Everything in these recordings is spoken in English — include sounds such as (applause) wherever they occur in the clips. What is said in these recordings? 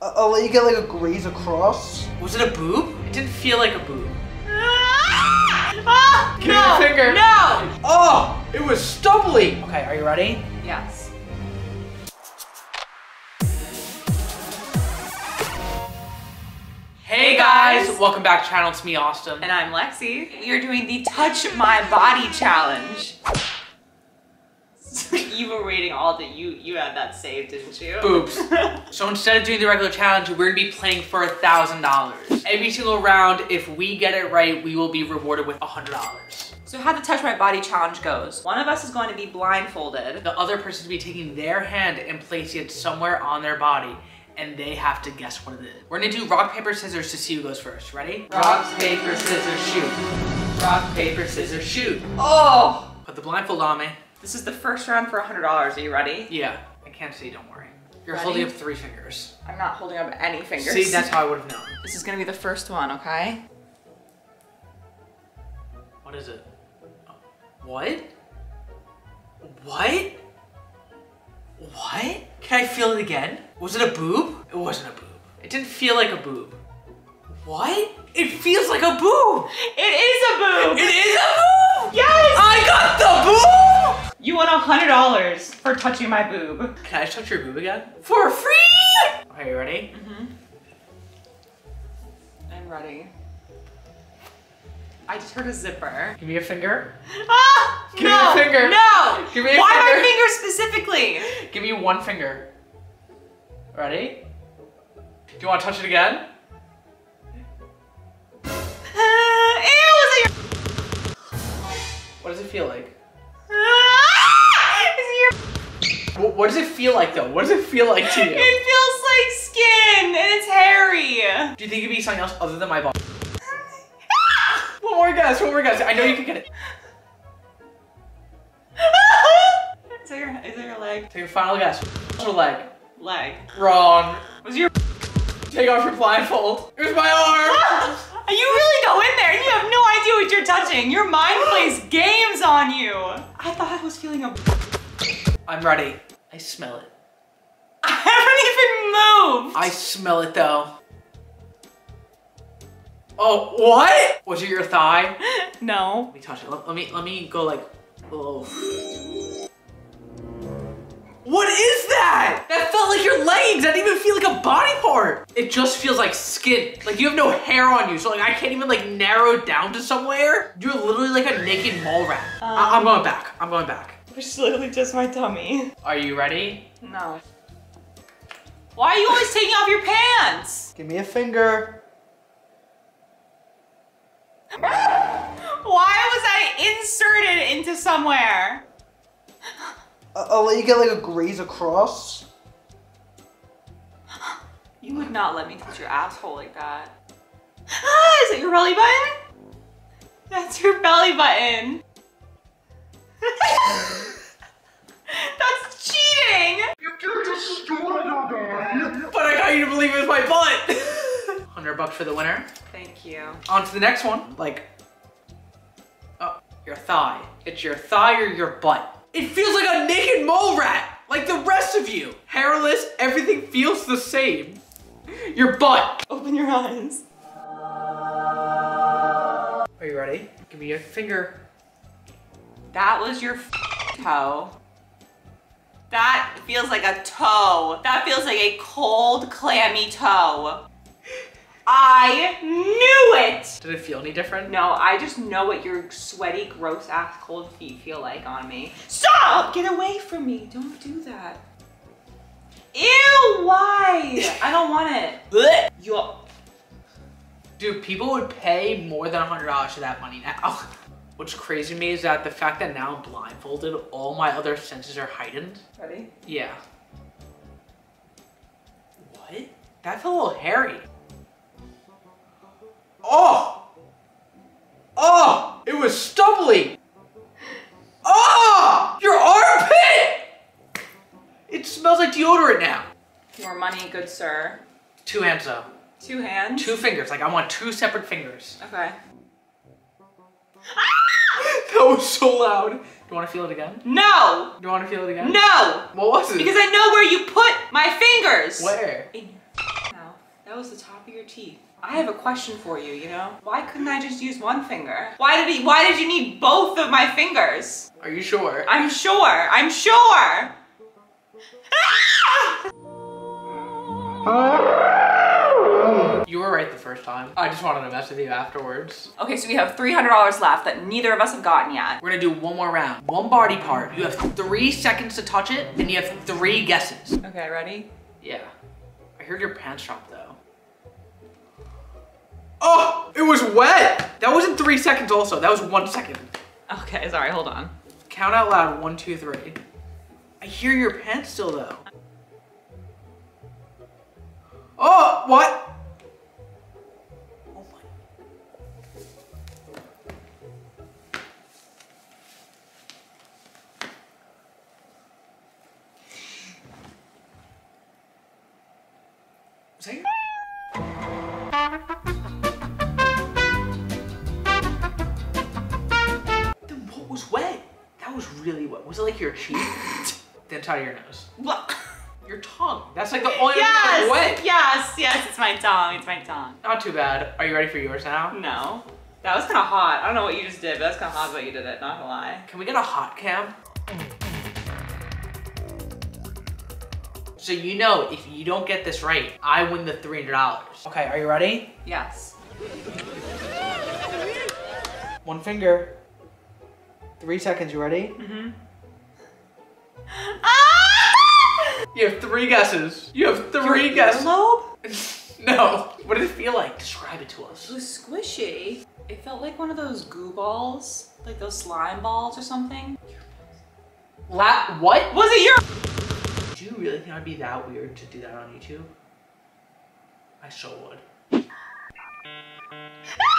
I- I'll let you get like a graze across. Was it a boob? It didn't feel like a boob. Ah, Give me no, your finger. No. Oh, it was stubbly. Okay, are you ready? Yes. Hey guys. guys, welcome back to channel. It's me, Austin. And I'm Lexi. You're doing the Touch My Body Challenge. You were waiting all that You you had that saved, didn't you? Boobs. (laughs) so instead of doing the regular challenge, we're gonna be playing for a thousand dollars. Every single round, if we get it right, we will be rewarded with a hundred dollars. So how the Touch My Body Challenge goes. One of us is going to be blindfolded. The other person to be taking their hand and placing it somewhere on their body, and they have to guess what it is. We're gonna do rock, paper, scissors to see who goes first. Ready? Rock, paper, scissors, shoot. Rock, paper, scissors, shoot. Oh! Put the blindfold on me. This is the first round for $100. Are you ready? Yeah, I can't see, don't worry. You're Ready? holding up three fingers. I'm not holding up any fingers. See, that's how I would have known. This is gonna be the first one, okay? What is it? What? What? What? Can I feel it again? Was it a boob? It wasn't a boob. It didn't feel like a boob. What? It feels like a boob! It is a boob! It is a boob! Yes! I got the boob! You won $100 for touching my boob. Can I touch your boob again? For free! Are you ready? I'm ready. I just heard a zipper. Give me a finger. Ah! Give me no! a finger. No! Give me a Why finger. my finger specifically? Give me one finger. Ready? Do you want to touch it again? Uh, (laughs) ew, it What does it feel like? What, does it feel like though? What does it feel like to (laughs) you? It feels like skin and it's hairy. Do you think it'd be something else other than my body? (laughs) One more guess, one more guess. I know you can get it. (laughs) Is that your, is that your leg? Take your final guess. What's your leg? Leg. Wrong. Was your... Take off your blindfold. It was my arm. You really go in there and you have no idea what you're touching. Your mind plays games on you. I thought I was feeling a... I'm ready. I smell it. (laughs) I haven't even moved. I smell it though. Oh, what? Was it your thigh? (laughs) No. Let me touch it. Let, let me let me go like. Oh. What is that? That felt like your legs. That didn't even feel like a body part. It just feels like skin. Like you have no hair on you, so like I can't even like narrow down to somewhere. You're literally like a naked mole rat. Um, I- I'm going back. I'm going back. (laughs) Which is literally just my tummy. Are you ready? No. Why are you always taking off your pants? Give me a finger. (laughs) Why was I inserted into somewhere? I- I'll let you get like a graze across. (gasps) You would not let me touch your asshole like that. Ah, (gasps) is it your belly button? That's your belly button. (laughs) That's cheating! You just But I got you to believe it was my butt. (laughs) 100 bucks for the winner. Thank you. On to the next one. Like, oh, your thigh. It's your thigh or your butt. It feels like a naked mole rat, like the rest of you. Hairless, everything feels the same. Your butt. Open your eyes. Are you ready? Give me your finger. That was your toe. That feels like a toe. That feels like a cold, clammy toe. I knew it! Did it feel any different? No, I just know what your sweaty, gross ass cold feet feel like on me. Stop! Get away from me. Don't do that. Ew, why? (laughs) I don't want it. You Dude, people would pay more than $100 for that money now. (laughs) What's crazy to me is that the fact that now I'm blindfolded, all my other senses are heightened. ready? Yeah. What? That felt a little hairy. Oh! Oh! It was stubbly! Oh! Your armpit! It smells like deodorant now. More money, good sir. Two hands though. Two hands. Two fingers. Like I want two separate fingers. Okay. (laughs) That was so loud. Do you want to feel it again? No! Do you want to feel it again? No! What was it? Because I know where you put my fingers. Where? In your That was the top of your teeth. I have a question for you, you know? Why couldn't I just use one finger? Why did he why did you need both of my fingers? Are you sure? I'm sure. I'm sure. (laughs) (laughs) You were right the first time. I just wanted to mess with you afterwards. Okay, so we have $300 left that neither of us have gotten yet. We're gonna do one more round. One body part. You have three seconds to touch it, and you have three guesses. Okay, ready? Yeah. I heard your pants drop though. Oh, it was wet. That wasn't three seconds also. That was one second. Okay, sorry, hold on. Count out loud. One, two, three. I hear your pants still though. Oh, what? Really wet. Was it like your cheek? (laughs) the of your nose. What? (laughs) Your tongue. That's like the only thing that was Yes, wet. yes, yes, it's my tongue, it's my tongue. Not too bad. Are you ready for yours now? No. That was kind of hot. I don't know what you just did, but that's kind of hot the way you did it, not gonna lie. Can we get a hot cam? So you know, if you don't get this right, I win the $300. Okay, are you ready? Yes. One finger. Three seconds, you ready? Mm-hmm. You have three guesses. You have three guesses. Earlobe? (laughs) no. What did it feel like? Describe it to us. It was squishy. It felt like one of those goo balls, like those slime balls or something. La- what? Was it your? Do you really think I'd be that weird to do that on YouTube? I sure would. (laughs)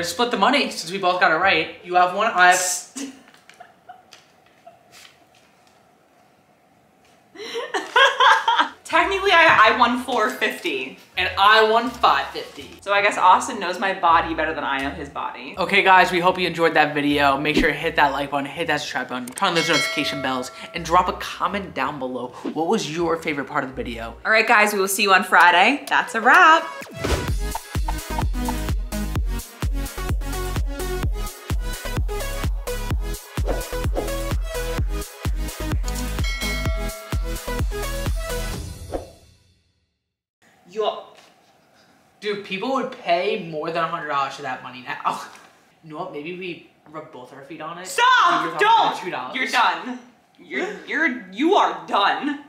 gonna split the money since we both got it right. You have one, I have. (laughs) Technically, I, I won 450. And I won 550. So I guess Austin knows my body better than I know his body. Okay guys, we hope you enjoyed that video. Make sure to hit that like button, hit that subscribe button, turn on those notification bells, and drop a comment down below. What was your favorite part of the video? All right, guys, we will see you on Friday. That's a wrap. Yo. Dude, people would pay more than $100 for that money now. (laughs) You know what, maybe we rub both our feet on it? Stop! Don't! $2. You're done. You're you're you are done.